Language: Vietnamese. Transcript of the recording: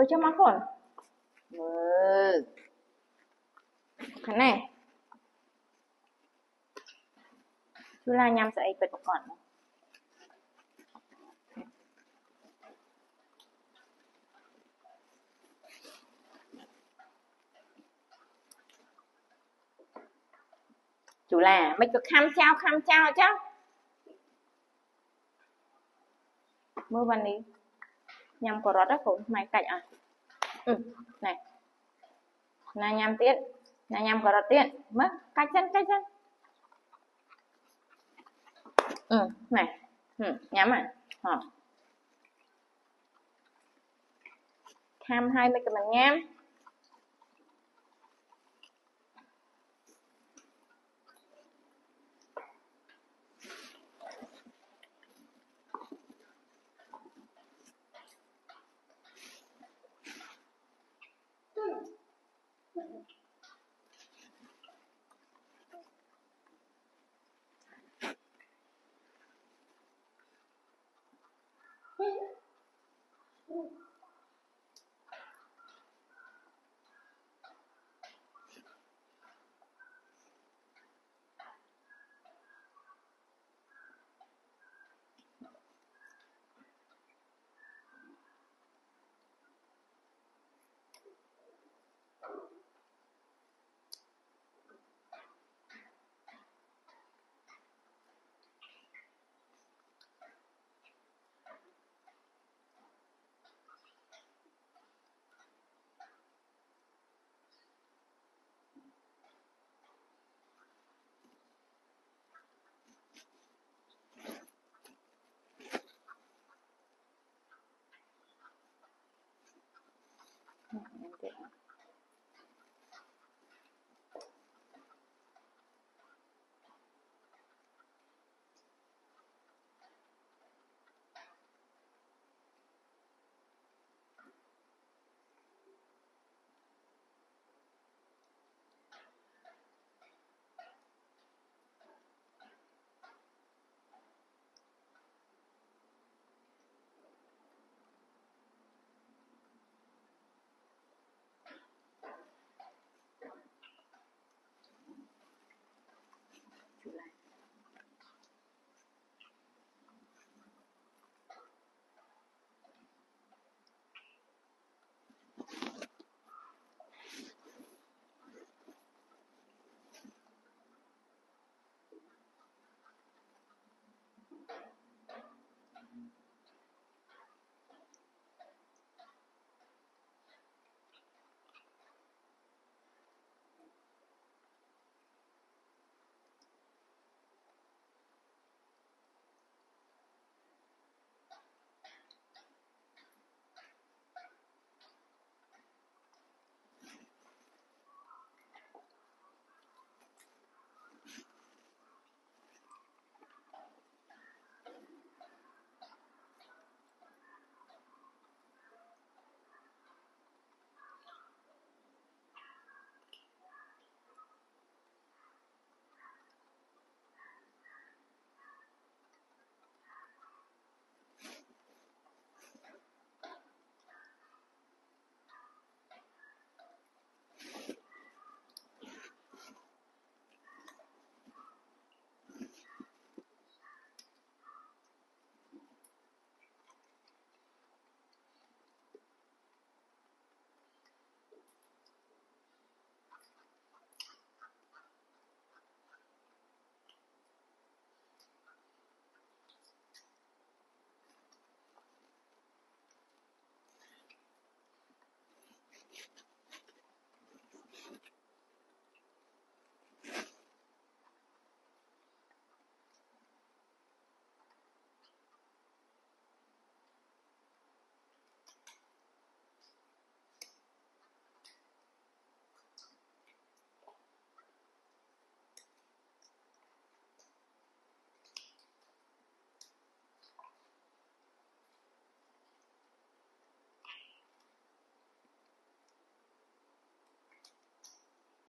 거저 마콜. 하네. 둘라 냠서 bật 빼고 건. chủ là mày cứ khăm trao khăm trao chứ mưa vào đi nhầm của rót đó cũng mày cạnh à ừ. này. Này nhầm tiện. Này nhầm của rót tiện. Mất. Cách chân cách chân. Ừ này. Ừ. nhắm à hả? Tham hai mươi cái mình nhám 嗯，对。